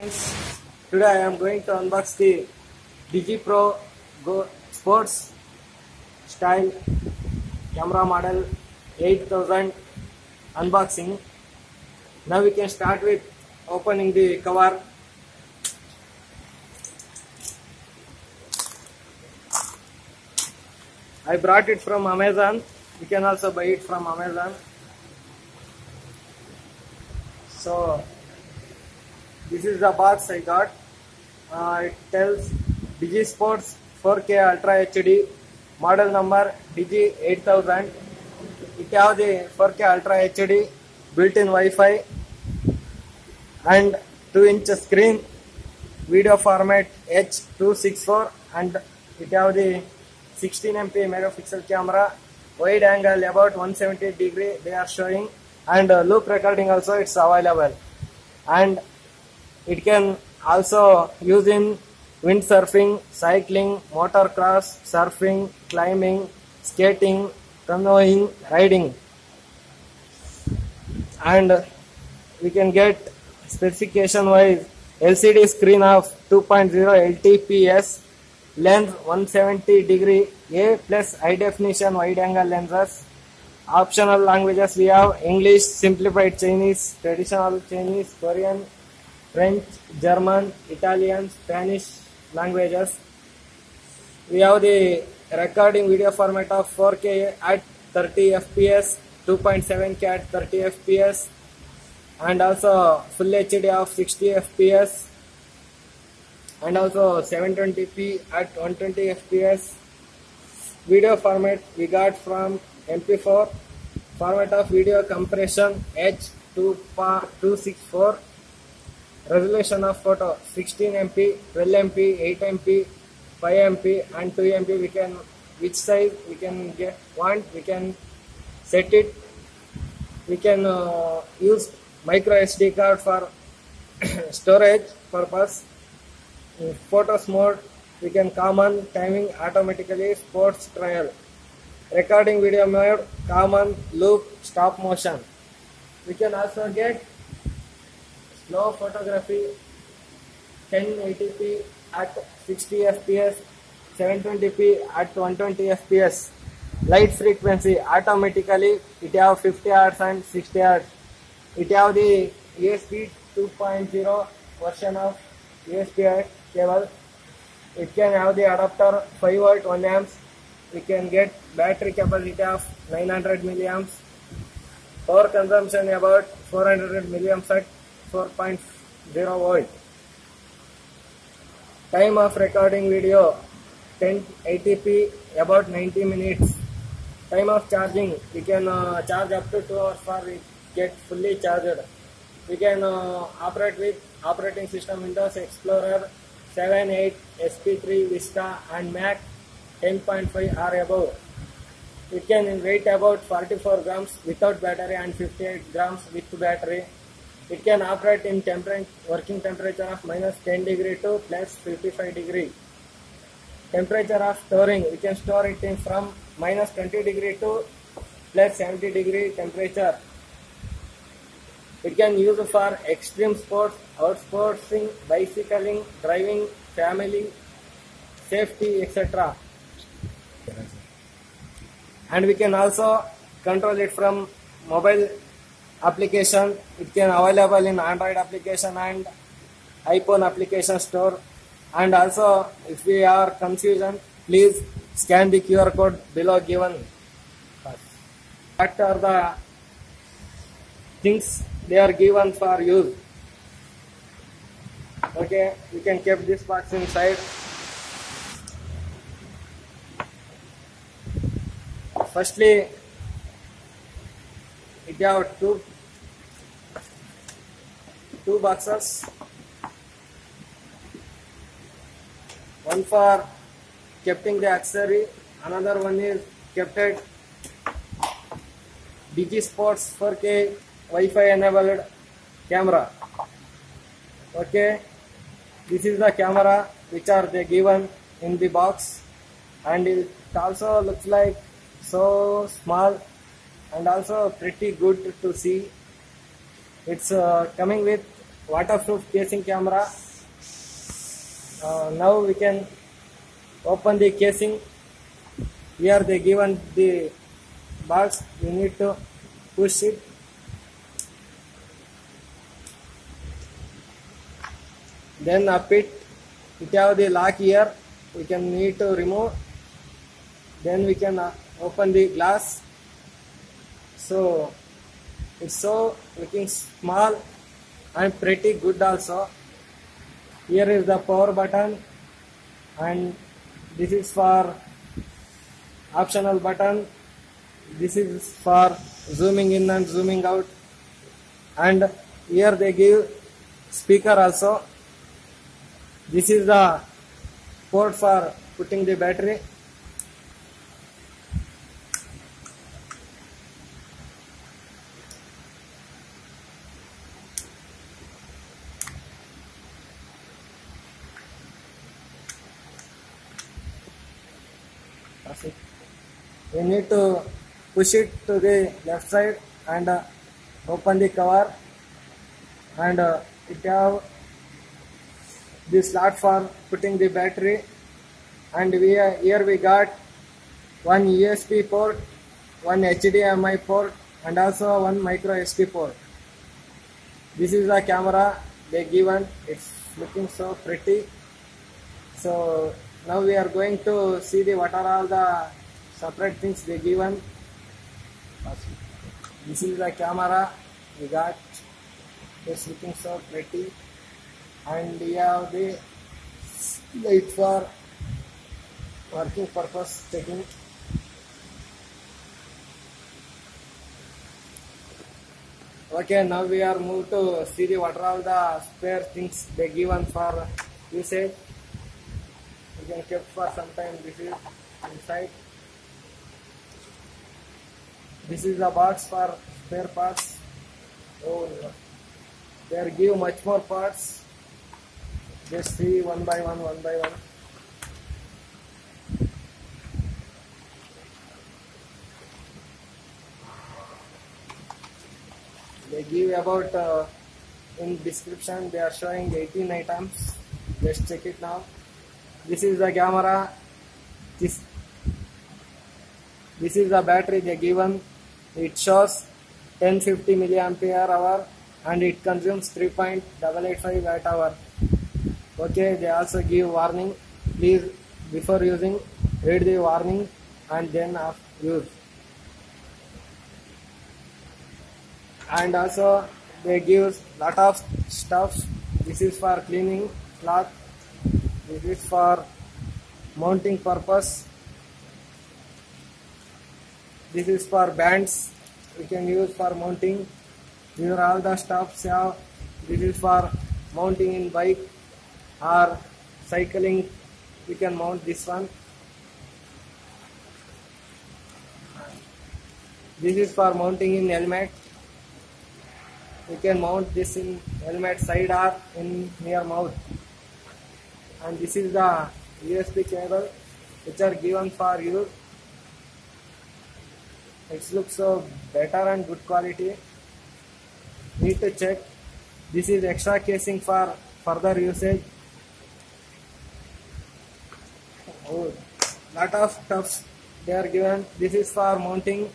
Today I am going to unbox the DigiPro Go Sports Style camera model 8000 unboxing. Now we can start with opening the cover. I brought it from Amazon. You can also buy it from Amazon. So this is the box I got. Uh, it tells Digi Sports 4K Ultra HD model number Digi 8000. It have the 4K Ultra HD built-in Wi-Fi and 2 inch screen, video format H264 and it have the 16 MP megapixel camera, wide angle about 170 degree they are showing and uh, loop recording also it's available and it can also use in windsurfing, cycling, motocross, surfing, climbing, skating, canoeing, riding. And we can get specification wise LCD screen of 2.0 LTPS, lens 170 degree, A plus high definition wide angle lenses. Optional languages we have English, simplified Chinese, traditional Chinese, Korean, French, German, Italian, Spanish languages. We have the recording video format of 4K at 30 FPS, 2.7K at 30 FPS, and also full HD of 60 FPS, and also 720p at 120 FPS. Video format we got from MP4. Format of video compression H264 resolution of photo 16 mp 12 mp 8 mp 5 mp and 2 mp we can which size we can get want we can set it. We can uh, use micro sd card for storage purpose. In photos mode we can common timing automatically sports trial. Recording video mode common loop stop motion. We can also get slow photography 1080p at 60 fps 720p at 120 fps light frequency automatically it have 50 hertz and 60 hertz it have the usb 2.0 version of usb cable it can have the adapter 5 volt 1 amps we can get battery capacity of 900 milliamps power consumption about 400 milliamps at 4.0 volt. Time of recording video 1080p about 90 minutes. Time of charging we can uh, charge up to 2 hours for it get fully charged. We can uh, operate with operating system Windows Explorer 7, 8, SP3, Vista and Mac 10.5 or above. It can weight about 44 grams without battery and 58 grams with battery. It can operate in temper working temperature of minus 10 degree to plus 55 degree. Temperature of storing, we can store it in from minus 20 degree to plus 70 degree temperature. It can use for extreme sports, outsporting, bicycling, driving, family, safety, etc. And we can also control it from mobile application. It can available in android application and iphone application store. And also if we are confusion please scan the qr code below given. What are the things they are given for use okay you can keep this box inside. Firstly it have two two boxes. One for keeping the accessory another one is kept at digi sports 4k wi-fi enabled camera. Okay. This is the camera which are they given in the box. And it also looks like so small and also pretty good to see. It's uh, coming with waterproof casing camera uh, now we can open the casing. Here they given the box. We need to push it. Then up it. It have the lock here. We can need to remove. Then we can uh, open the glass. So it's so looking small and pretty good also. Here is the power button and this is for optional button. This is for zooming in and zooming out. And here they give speaker also. This is the port for putting the battery We need to push it to the left side and uh, open the cover and uh, it have the slot for putting the battery and we are, here we got one USB port, one HDMI port and also one micro SD port. This is the camera they given. It's looking so pretty. So now we are going to see the what are all the separate things they given. This is the camera we got. It's looking so pretty. And we have the light for working purpose taking. Okay, now we are moved to see the what are all the spare things they given for usage. Can keep for some time. This is inside. This is the box for spare parts. Oh, they give much more parts. Just see one by one, one by one. They give about uh, in description. They are showing 18 items. Just check it now. This is the camera. This this is the battery they given. It shows 1050 milliampere hour and it consumes 3.885 watt hour. Okay, they also give warning. Please, before using, read the warning and then use. And also, they give lot of stuff. This is for cleaning cloth. This is for mounting purpose. This is for bands. We can use for mounting. These are all the stuffs. Have. This is for mounting in bike or cycling. We can mount this one. This is for mounting in helmet. We can mount this in helmet side or in near mouth. And this is the USB cable which are given for use. It looks so better and good quality. Need to check. This is extra casing for further usage. Oh, lot of stuffs they are given. This is for mounting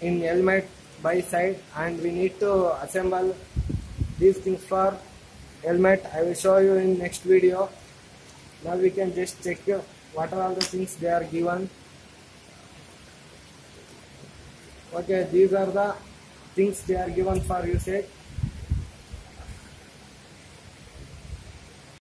in helmet by side and we need to assemble these things for helmet. I will show you in next video. Now we can just check uh, what are all the things they are given. Okay, these are the things they are given for usage.